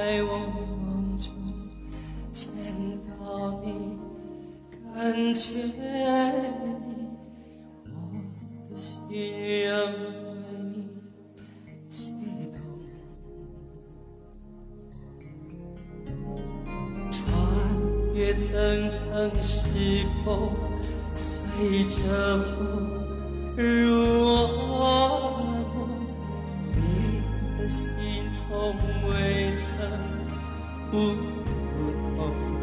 在我梦中见到你，感觉你，我的心仍为你悸动。穿越层层时空，随着风入我，心从未曾不同。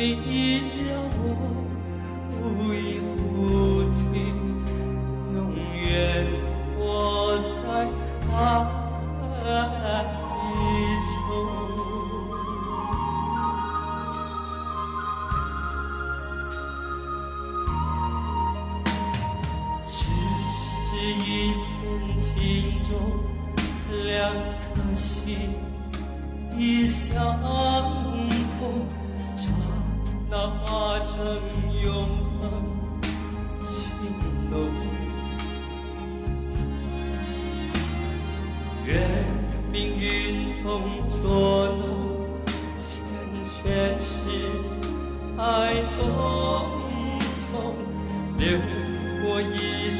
你让我无依无惧，永远活在爱中。只是一见情中两颗心已相通，那成永恒情浓。愿命运从捉弄，缱绻是太匆匆，留我一世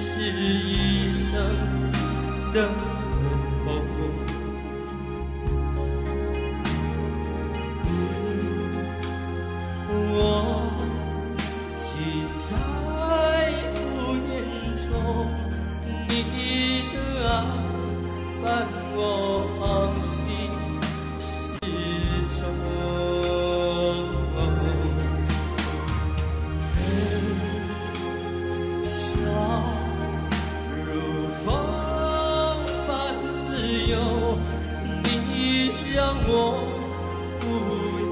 一生的你让我不要。